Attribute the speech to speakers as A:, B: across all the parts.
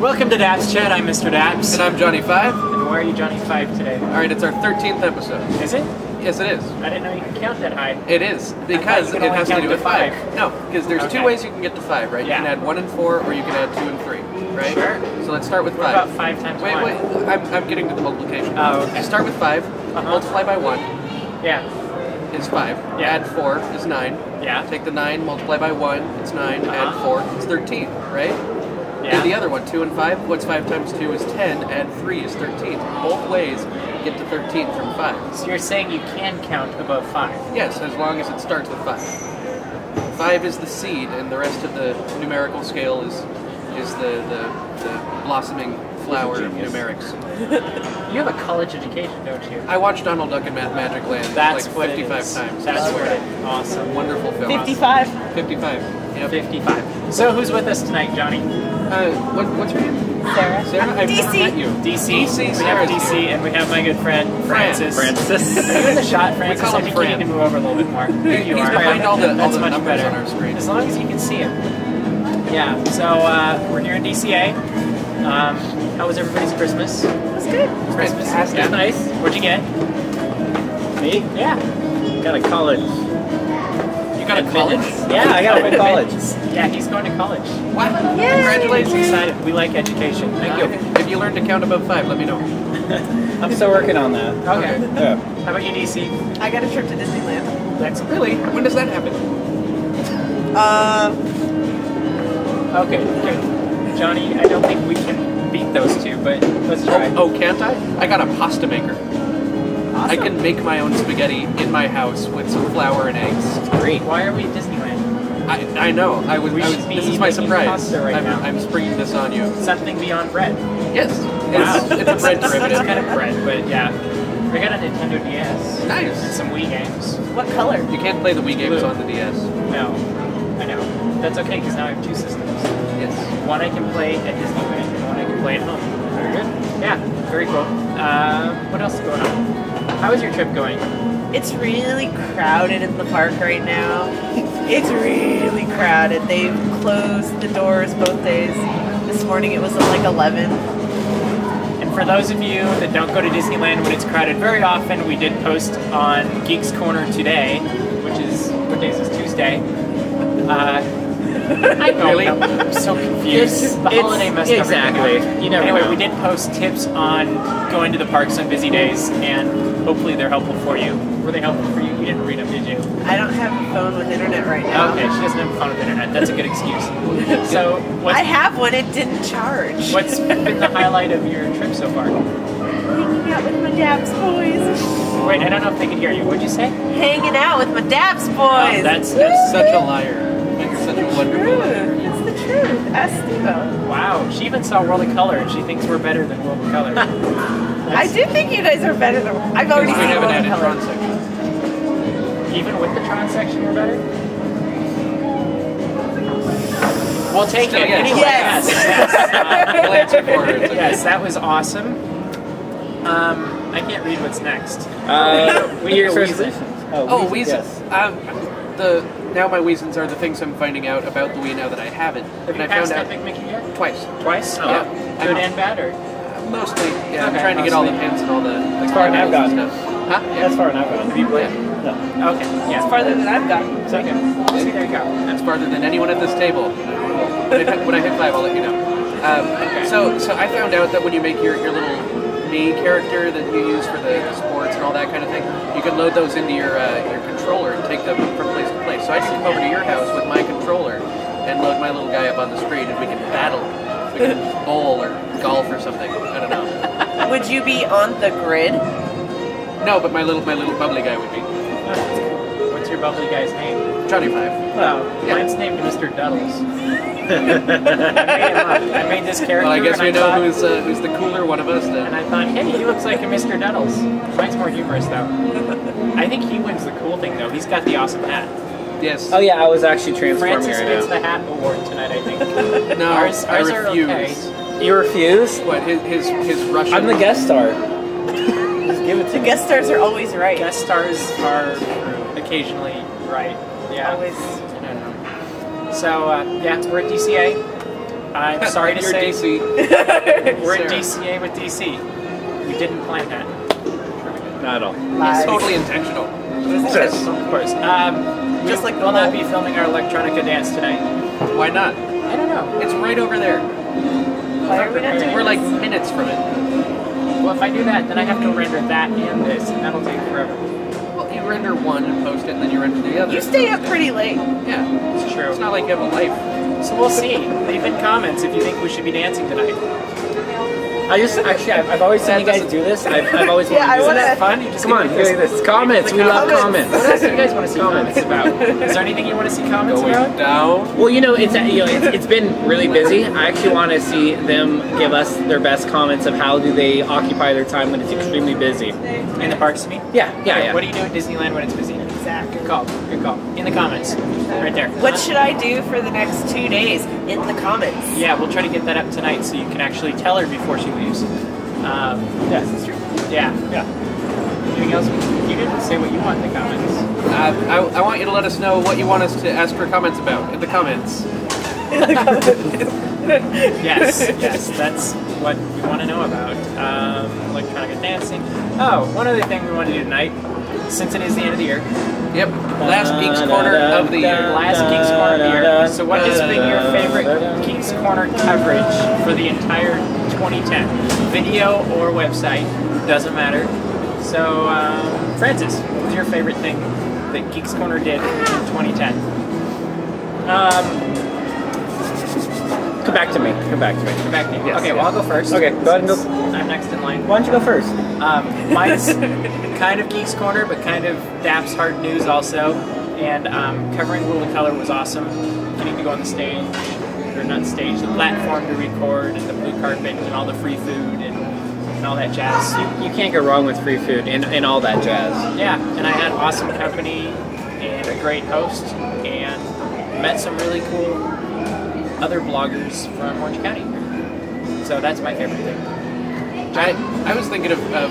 A: Welcome to DAPs Chat. I'm Mr. DAPs.
B: And I'm Johnny Five.
A: And why are you Johnny Five today?
B: All right, it's our 13th episode.
A: Is it?
B: Yes, it is.
A: I didn't know you could count that high.
B: It is because it has to do with five.
A: five.
B: No, because there's
A: Okay.
B: two ways you can get to five, right?
A: Yeah.
B: You can add one and four, or you can add two and three, right?
A: Sure.
B: So let's start with
A: What
B: five.
A: about five times
B: Wait,
A: one?
B: wait. I'm, I'm getting to the multiplication.
A: Oh, okay.
B: Start with 5
A: Uh-huh.
B: Multiply by one
A: Yeah.
B: is five.
A: Yeah.
B: Add four is nine.
A: Yeah.
B: Take the nine, multiply by one, it's 9
A: Uh-huh.
B: Add four, it's thirteen, right?
A: Yeah.
B: And the other one, two and five. What's five times two is ten. Add three is thirteen. Both ways get to thirteen from five.
A: So you're saying you can count above five?
B: Yes, as long as it starts with five. Five is the seed, and the rest of the numerical scale is is the the, the blossoming flower numerics.
A: You have a college education, don't you?
B: I watched Donald Duck in Mathmagic Land
A: That's
B: like 55 times.
A: That's
B: I
A: what it is. Awesome.
B: Wonderful film.
C: 55.
B: 55. Yep.
A: 55. So who's with us tonight, Johnny?
B: Uh, what, what's your name?
C: Sarah.
B: Sarah? I've never
C: DC.
B: met you.
A: DC.
B: DC,
A: We have DC,
B: here.
A: and we have my good friend
B: Fran.
A: Francis.
D: Francis.
A: Are you in the shot, Francis?
B: We call
A: I
B: him
A: think
B: Fran.
A: you need to move over a little bit more. There you
B: He's
A: are.
B: behind all the- all
A: That's
B: the
A: much
B: numbers
A: better.
B: on our screen.
A: As long as you can see him. Yeah. So uh, we're here in DCA. Um, how was everybody's Christmas?
C: It was good.
A: Christmas.
B: Fantastic.
A: Yeah. Nice. What'd you get?
D: Me?
A: Yeah.
D: Got a college.
B: You got a college?
D: Yeah, I got a college.
A: Yeah, he's going to college.
B: What?
C: Yay.
B: Congratulations.
A: He's excited. We like education.
B: Thank you. If you learn to count above five, let me know.
D: I'm still working on that.
A: Okay.
D: Yeah.
A: How about you, DC?
C: I got a trip to Disneyland.
A: That's
B: Really? When does that happen?
C: Uh,
A: okay. Okay. Johnny, I don't think we can beat those two, but let's try.
B: Oh, oh, can't I? I got a pasta maker. I can make my own spaghetti in my house with some flour and eggs.
A: Great. Why are we at Disneyland?
B: I, I know. I was.
A: We
B: I was
A: be
B: this is my surprise.
A: pasta right
B: I'm,
A: now.
B: I'm springing this on you.
A: Something beyond bread.
B: Yes.
A: Wow.
B: It's, it's a bread
A: It's
B: derivative.
A: kind of bread, but yeah. We got a Nintendo DS. Nice. And
B: Nice.
A: some Wii games.
C: What color?
B: You can't play the Wii games
A: Blue.
B: on the DS.
A: No. I know. That's okay, because now I have two systems. One I can play at Disneyland, and one I can play at home. Very good. Yeah, very cool. Uh, what else is going on? How is your trip going?
C: It's really crowded in the park right now. It's really crowded. They've closed the doors both days. This morning it was like 11.
A: And for those of you that don't go to Disneyland when it's crowded very often, we did post on Geeks Corner today, which is what day is this? Tuesday. Uh, I know,
B: Really?
A: I'm so confused.
C: It's-
A: the
C: it's-
A: holiday messed
D: exactly. You never
A: anyway,
D: know.
A: we did post tips on going to the parks on busy days, and hopefully they're helpful for you. Were they helpful for you? You didn't read them, did you?
C: I don't have a phone with internet right now.
A: Okay, she doesn't have a phone with internet. That's a good excuse. So, what's,
C: I have one, it didn't charge.
A: what's been the highlight of your trip so far?
C: Hanging out with my dad's boys.
A: Wait, I don't know if they can hear you. What'd you say?
C: Hanging out with my dad's boys.
A: Oh, that's that's
B: Such a liar. You're such a
C: the
B: wonderful
C: truth.
B: liar.
C: It's the truth. Ask Steve-O.
A: Wow, she even saw World of Color and she thinks we're better than World of Color.
C: I
A: That's-
C: do think you guys are better than I've already
B: We
C: seen
B: haven't
C: World
B: added
C: of
B: Tron
C: Color.
B: section.
A: Even with the Tron section, we're better? We'll take
B: Still
A: it.
B: yes.
A: Anyway,
C: Yes.
A: yes. yes.
B: We'll answer for it. It's
A: Uh, yes, that was awesome. Um, I can't read what's next.
D: Uh,
A: We
D: New
A: hear
D: resolutions.
B: Oh,
D: Weezing,
B: Weezing.
D: yes.
B: Um, the now my Weezings are the things I'm finding out about the Wii now that I have it,
A: Have
B: and
A: you
B: I found
A: passed
B: out
A: Epic Mickey yet?
B: twice.
A: Twice?
B: Yeah.
A: Good
B: I'm-
A: and bad, or?
B: Mostly, yeah. I'm
A: Okay,
B: trying to get all the
A: mostly.
B: pins and all the
D: As far as I've
B: criminals and
D: gotten.
B: stuff. Huh? Yeah.
D: That's far enough.
A: Have gotten. Have you played?
D: No.
A: Okay, yeah.
C: It's farther than I've gotten.
A: Okay. See, there you go.
B: That's farther than anyone at this table. When I hit- when I hit five, I'll let you know. Um, so, so I found out that when you make your, your little me character that you use for the, the sports and all that kind of thing, you can load those into your uh, your controller and take them from place to place. So I can come over to your house with my controller and load my little guy up on the screen, and we can battle. We can bowl or golf or something. I don't know.
C: Would you be on the grid?
B: No, but my little my little bubbly guy would be
A: What's your bubbly guy's name?
B: Johnny Five.
A: Oh,
B: Yeah.
A: mine's named Mr. Duddles. I, made him up. I made this character.
B: Well, I guess
A: and
B: we know
A: thought,
B: who's uh, who's the cooler one of us
A: And. I thought, hey, he looks like a Mr. Duddles. Mine's more humorous though. I think he wins the cool thing though. He's got the awesome hat.
B: Yes.
D: Oh yeah, I was actually transforming
A: Francis
D: right
A: gets
D: now.
A: the hat award tonight, I think.
B: No,
A: ours,
B: I
A: ours are
B: refuse.
A: okay.
D: You refuse?
B: What his his his Russian?
D: I'm the guest star. Just give it to.
C: The guest stars are always right.
A: Guest stars are occasionally right. Yeah.
C: Always.
A: I don't know. So uh, yeah, we're at DCA. I'm sorry to
B: You're
A: say
B: DC.
A: we're at DCA with DC. We didn't plan that.
D: Not at all.
C: Lies.
B: Totally intentional.
A: Of course. Um,
C: Just
A: we
C: like
A: will
C: the
A: not
C: whole-
A: be filming our ElecTRONica dance tonight.
B: Why not?
A: I don't know.
B: It's right over there.
C: Why are we not doing
B: We're like
C: this?
B: minutes from it.
A: Well, if I do that, then I have to render that and this, and that'll take forever.
B: Well, you render one and post it, and then you render the other.
C: You stay up pretty late.
B: Yeah,
A: It's true.
B: it's not like you have a life.
A: So we'll see. Leave in comments if you think we should be dancing tonight.
D: I just actually I've, I've always seen you guys do this. I've, I've always wanted
C: I
D: to do
C: wanna-
D: this.
A: that fun? You just
D: Come on,
A: give
D: look
A: me
D: at this. Comments. We love
C: Comments.
A: What else do you guys want to see comments about? Is there anything you want to see comments
B: Going
A: about?
B: down.
D: Well, you know, it's you know, it's, it's been really busy. I actually want to see them give us their best comments of how do they occupy their time when it's extremely busy.
A: In the parks, you mean?
D: Yeah, yeah,
A: Okay,
D: yeah.
A: What do you do at Disneyland when it's busy?
C: Exactly.
A: Good call. Good call. In the comments. Right there.
C: What should I do for the next two days? In the comments.
A: Yeah, we'll try to get that up tonight so you can actually tell her before she leaves. Um, yes, that's true. Yeah, yeah. Anything else? You didn't say what you want in the comments.
B: Uh, I, I want you to let us know what you want us to ask for comments about in the comments.
A: Yes, yes, that's what we want to know about. Um, electronic dancing. Oh, one other thing we want to do tonight, since it is the end of the year,
B: Yep, last Geeks Corner of the year.
A: last Geeks Corner of the year. So, what has been your favorite Geeks Corner coverage for the entire 2010? Video or website, doesn't matter. So, um, Francis, what was your favorite thing that Geeks Corner did in 2010?
D: Um, come back to me. Come back to me.
A: Come back to me.
D: Yes,
A: okay,
D: yeah.
A: well, I'll go first.
D: Okay, go ahead and go.
A: I'm next in line.
D: Why don't you go first?
A: Um, mine's kind of Geeks Corner, but kind of Daps Hard News also. And um, covering World of Color was awesome. Getting to go on the stage, or not stage, the platform to record, and the blue carpet, and all the free food, and, and all that jazz.
D: You, you can't go wrong with free food and, and all that jazz.
A: Yeah, and I had awesome company and a great host, and met some really cool other bloggers from Orange County. So that's my favorite thing.
B: I, I was thinking of, of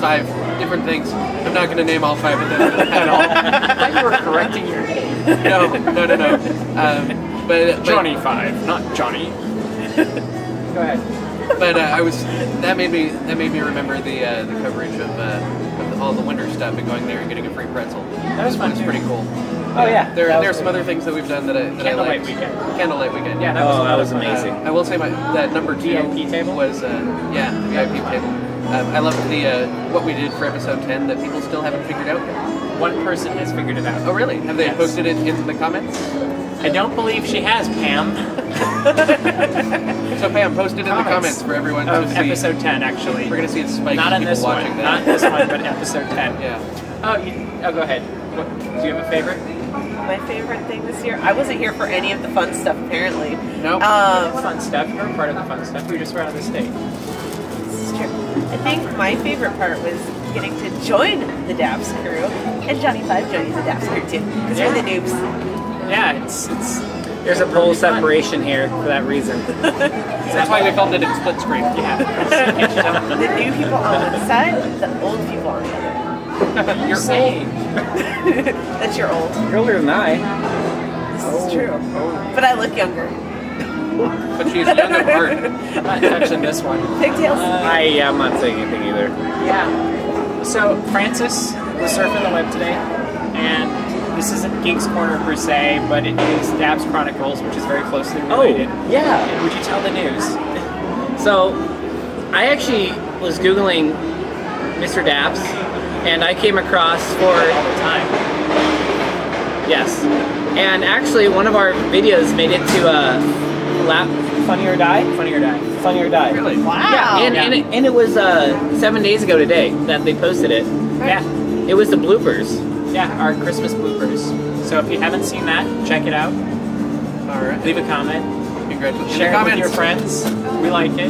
B: five different things. I'm not going to name all five of them at all.
A: I thought you were correcting your name.
B: No, no, no, no. Um, but, but
A: Johnny Five, not Johnny. Go ahead.
B: But uh, I was that made me that made me remember the uh, the coverage of, uh, of the, all the winter stuff and going there and getting a free pretzel.
A: That was fun,
B: It's pretty cool.
D: Oh yeah.
B: There, there are some other things that we've done that I that
A: Candlelight
B: I liked.
A: Weekend.
B: Candlelight weekend.
A: Yeah, that was
D: Oh,
A: a
D: that was amazing.
B: Uh, I will say my that number two
A: VIP table?
B: was uh, yeah VIP table. Um, I loved the uh, what we did for episode ten that people still haven't figured out. yet.
A: One person has figured it out.
B: Oh really? Have they
A: Yes.
B: posted it into the comments?
A: I don't believe she has, Pam.
B: So Pam, post it in the
A: Comments
B: comments for everyone to see.
A: episode 10, actually.
B: We're gonna see a spike
A: Not
B: of
A: on this one.
B: that.
A: Not this one, but episode 10.
B: Yeah.
A: Oh, you, oh, go ahead. What, do you have a favorite?
C: My favorite thing this year. I wasn't here for any of the fun stuff apparently.
B: Nope.
C: Um,
A: fun stuff. You were part of the fun stuff. We just were on the stage.
C: This is true. I think my favorite part was getting to join the DAPS crew and Johnny Five joining the DAPS crew too. Because
A: Yeah.
C: we're the noobs.
A: Yeah, it's it's.
D: There's a pole separation here for that reason.
B: That's why we filmed it in split screen.
A: Yeah. Can't you tell?
C: The new people on one side, the old people on the other.
A: You're saying.
C: That's your old.
D: You're older than I.
C: This is oh, true. Oh. But I look younger.
B: But she's young at heart.
A: I'm not touching this one.
C: Pigtails.
D: I yeah, I'm not saying anything either.
A: Yeah. So Francis was surfing the web today, and this isn't Geeks Corner per se, but it is DAPs Chronicles, which is very closely related.
D: Oh, yeah.
A: And would you tell the news?
D: So, I actually was googling Mr. Daps, and I came across for
A: All the time.
D: yes, and actually one of our videos made it to a lap Funny or Die.
A: Funny or die.
D: Funny or Die.
B: Really?
C: Wow.
D: Yeah, and,
A: Yeah.
D: and, it, and it was uh, seven days ago today that they posted it.
A: Yeah.
D: It was the bloopers.
A: Yeah, our Christmas bloopers. So if you haven't seen that, check it out.
B: All right.
A: Leave a comment.
B: Congratulations.
A: Share it with your friends. We like it.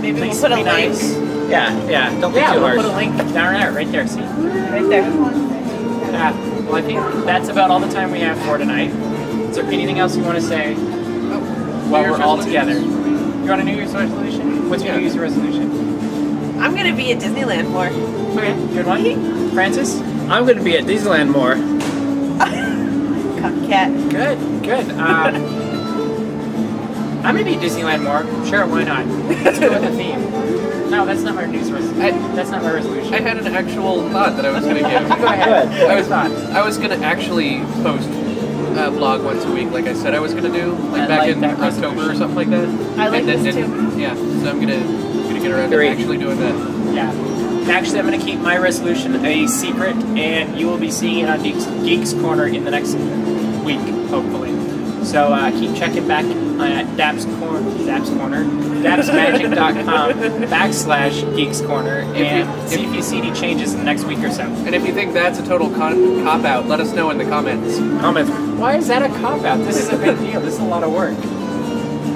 C: Maybe we'll
A: Please
C: put a
A: be
C: link
A: nice.
D: Yeah, yeah. Don't be
A: Yeah,
D: too
A: we'll
D: harsh.
A: put a link down there, right there. See?
C: right there.
A: Yeah. Well, I think that's about all the time we have for tonight. Is there anything else you want to say oh.
B: while
A: we're all together? You want a New Year's resolution? What's your
B: Yeah.
A: New Year's resolution?
C: I'm gonna be at Disneyland more.
A: Okay, good one. Francis?
D: I'm going to be at Disneyland more.
C: Copycat.
A: Good, good. Um, I'm gonna be at Disneyland more. Sure, why not? Let's go with the theme. No, that's not my news resolution.
B: I-
A: That's not my resolution.
B: I had an actual thought that I was going to give.
A: Go ahead.
B: I was
A: thought.
B: I was gonna actually post a blog once a week, like I said I was gonna do, like
A: I
B: back
A: like
B: in
A: that
B: October or something like that.
C: I like
B: And
C: this
B: didn't- Yeah, so I'm gonna gonna get around
D: Great.
B: to actually doing that.
A: Yeah. Actually, I'm going to keep my resolution a secret, and you will be seeing it on Geeks, Geeks Corner in the next week, hopefully. So uh, keep checking back at Daps Corner, Daps Corner, dapsmagic.com backslash Geeks Corner,
B: you-
A: and see
B: if-
A: if you see any changes in the next week or so.
B: And if you think that's a total cop out, let us know in the comments.
D: Comments.
A: Why is that a cop out? This is a big deal. This is a lot of work.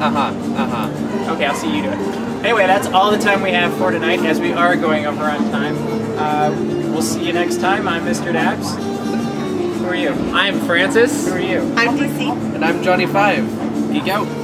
B: Uh huh. Uh huh.
A: Okay, I'll see you do it. Anyway, that's all the time we have for tonight, as we are going over on time. Uh, we'll see you next time. I'm Mr. DAPs. Who are you?
D: I'm Francis.
A: Who are you?
C: I'm DC.
B: And I'm Johnny Five. Geek out.